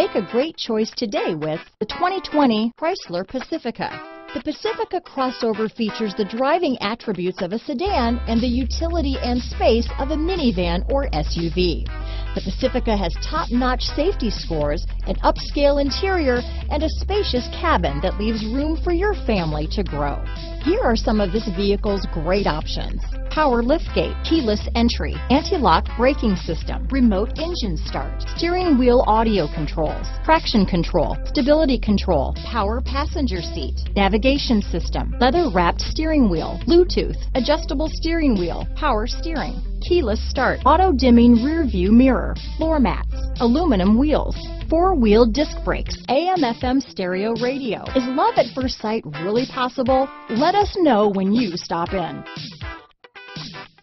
Make a great choice today with the 2020 Chrysler Pacifica. The Pacifica crossover features the driving attributes of a sedan and the utility and space of a minivan or SUV. The Pacifica has top-notch safety scores, an upscale interior, and a spacious cabin that leaves room for your family to grow. Here are some of this vehicle's great options. Power liftgate, keyless entry, anti-lock braking system, remote engine start, steering wheel audio controls, traction control, stability control, power passenger seat, navigation system, leather wrapped steering wheel, Bluetooth, adjustable steering wheel, power steering, keyless start, auto dimming rear view mirror, floor mats, aluminum wheels, four-wheel disc brakes, AM FM stereo radio. Is love at first sight really possible? Let us know when you stop in. Thank you.